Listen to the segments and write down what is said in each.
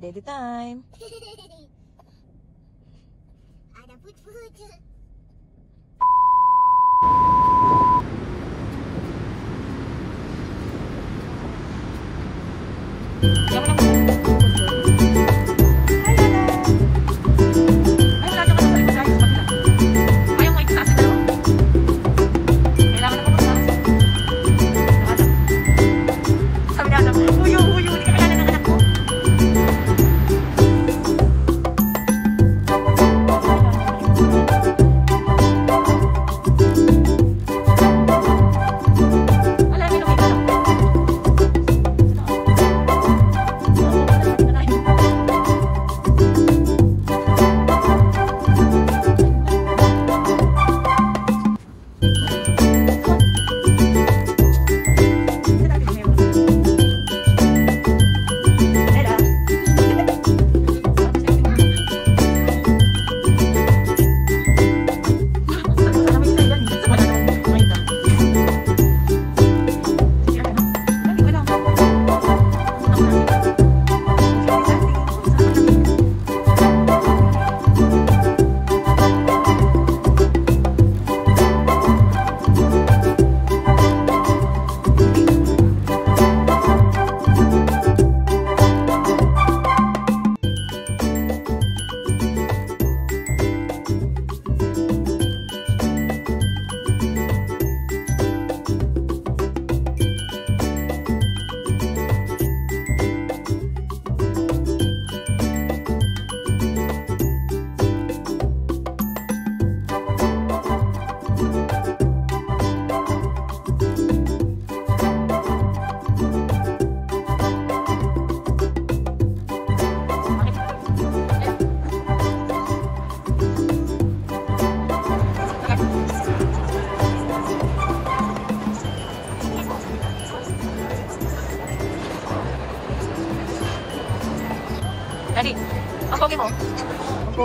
Daddy time! Ada food food!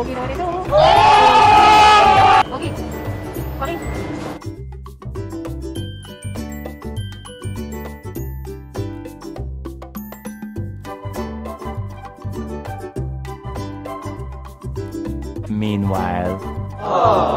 Pogi naman ito. Pogi. Pogi. Meanwhile. Oh.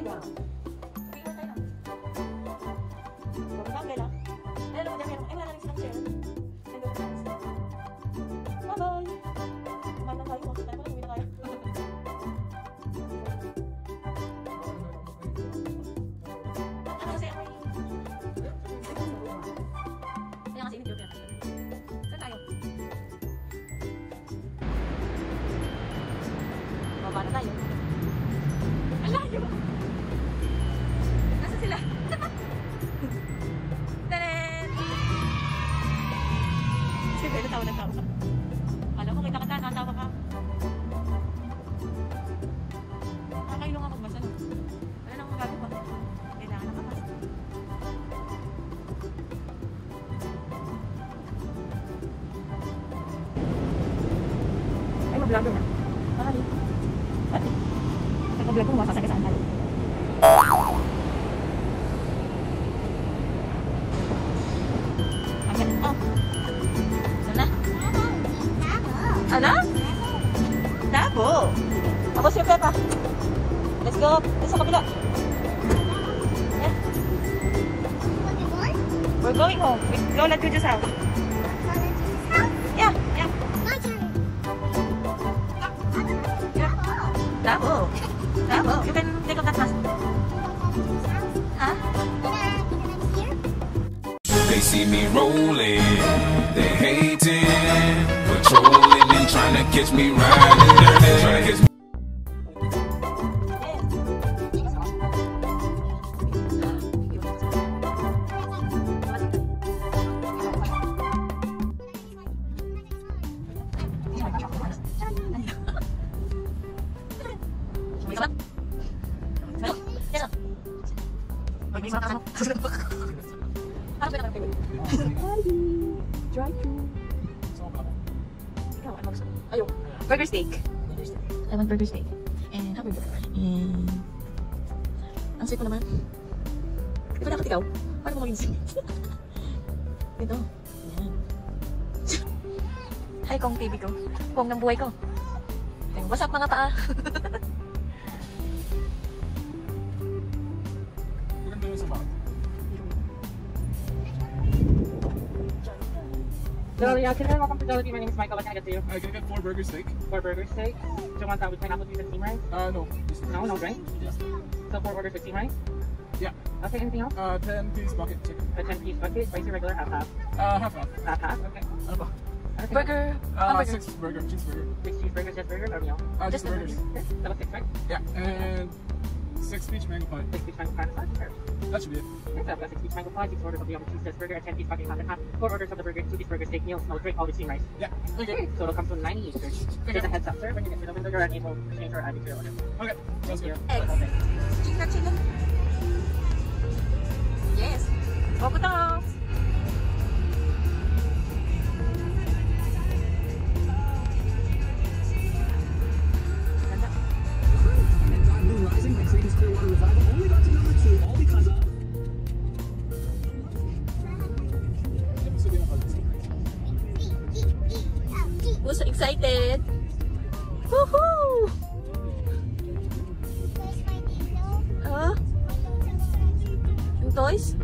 Bye-bye. Saan tayo. Ang galing. Oh. Sana? Ano? Dabo. Ako si Pepa. Let's go. Let's sa kabila. Yeah. We're going home with Lola Juju's house. Yeah, yeah. Dabo. Dabo. You can take off that mask. They see me rolling, they hating, patrolling and trying to catch me riding dirty. Trying to catch Ayun. Burger steak. I want burger steak. And hamburger. And... Ang sweet mo naman. Ba dapat ikaw? Paano mo maging sweet? Ito. Yan. Hi, Kong TV ko. Kong ng buhay ko. What's up mga paa? So yeah, today welcome to Jollibee. My name is Michael. What can I get to you? I can get four burger steak. Four burger steak. Do you want that with pineapple cheese and steamed rice? Uh, no. No, no drink. Yes. So four orders with steamed rice. Yeah. Okay, anything else? Uh, 10 piece bucket chicken. A 10 piece bucket, spicy regular, half half. Uh, half half. Half half, okay. Ano ba? okay. Burger. Uh, Hamburger. six burger, cheeseburger. Six cheeseburgers, just burger or meal? Uh, Just just burgers. Okay, that was six, right? Yeah. And six peach mango pie. Six piece mango pie. Sure. That should be it. Okay, so I've got six piece mango pie, six orders of the other cheese test burger, a 10 piece bucket, half and half. Four orders of the burger, two piece burger steak meals, no drink, all with steamed rice. Yeah. Okay. Okay, so it'll come to 90 liters. Just a heads up, sir. When you get to the window, you're unable to change or add to your order. Okay. Sounds Thank you. good. Eggs. Okay. Chicken chicken. Yes. Open toys?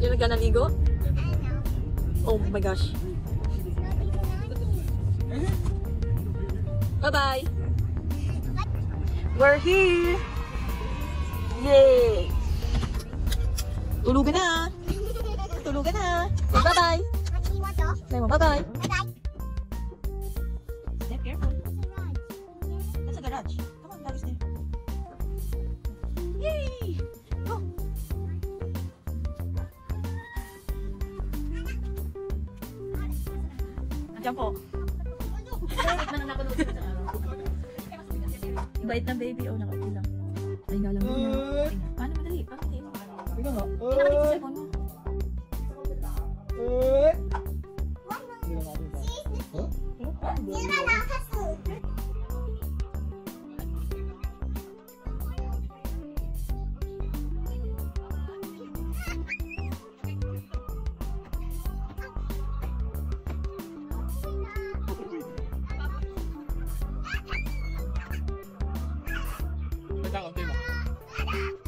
You're not gonna LEGO? Oh my gosh. Bye-bye. We're here. Yay! Tulugan na. Tulugan na. Bye-bye. Bye-bye. Siya po. Bait na baby oh, naku. 大加咁啲。